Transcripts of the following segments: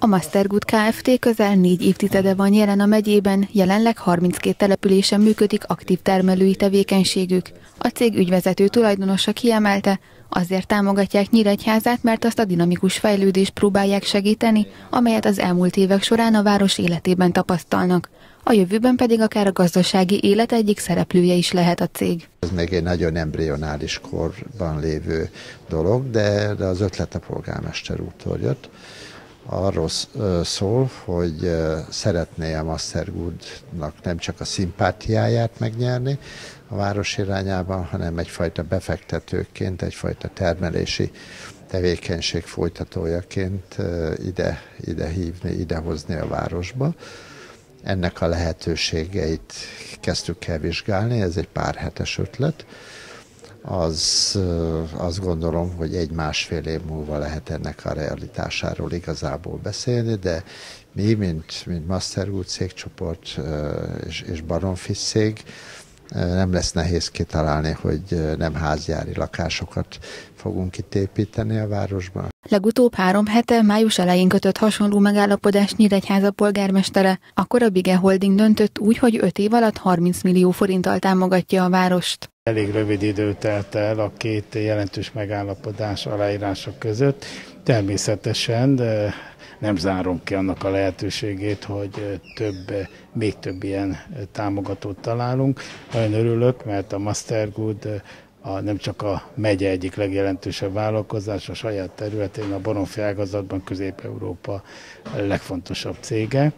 A Mastergood Kft. közel négy évtizede van jelen a megyében, jelenleg 32 településen működik aktív termelői tevékenységük. A cég ügyvezető tulajdonosa kiemelte, azért támogatják Nyíregyházát, mert azt a dinamikus fejlődést próbálják segíteni, amelyet az elmúlt évek során a város életében tapasztalnak. A jövőben pedig akár a gazdasági élet egyik szereplője is lehet a cég. Ez még egy nagyon embrionális korban lévő dolog, de, de az ötlet a polgármester úttól jött arról szól, hogy szeretné a Mastergoodnak nem csak a szimpátiáját megnyerni a város irányában, hanem egyfajta befektetőként, egyfajta termelési tevékenység folytatójaként ide, ide hívni, idehozni a városba. Ennek a lehetőségeit kezdtük el vizsgálni, ez egy pár hetes ötlet az azt gondolom, hogy egy-másfél év múlva lehet ennek a realitásáról igazából beszélni, de mi, mint, mint Mastergood cégcsoport és, és Baronfis cég, nem lesz nehéz kitalálni, hogy nem házjári lakásokat fogunk itt építeni a városban. Legutóbb három hete, május elején kötött hasonló megállapodást Nyíregyháza polgármestere, akkor a Bige Holding döntött úgy, hogy öt év alatt 30 millió forinttal támogatja a várost. Elég rövid idő telt el a két jelentős megállapodás aláírások között. Természetesen de nem zárom ki annak a lehetőségét, hogy több, még több ilyen támogatót találunk. Nagyon örülök, mert a Mastergood a, nem csak a megye egyik legjelentősebb vállalkozás a saját területén, a Bononfi ágazatban Közép-Európa legfontosabb cége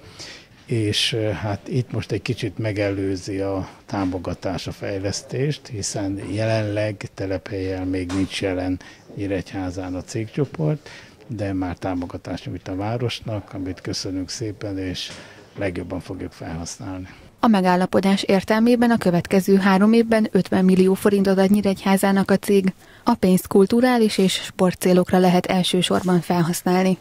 és hát itt most egy kicsit megelőzi a támogatás a fejlesztést, hiszen jelenleg telephelyel még nincs jelen Nyíregyházán a cégcsoport, de már támogatást nyújt a városnak, amit köszönünk szépen, és legjobban fogjuk felhasználni. A megállapodás értelmében a következő három évben 50 millió forintot ad Nyíregyházának a cég. A pénzt kulturális és sportcélokra lehet elsősorban felhasználni.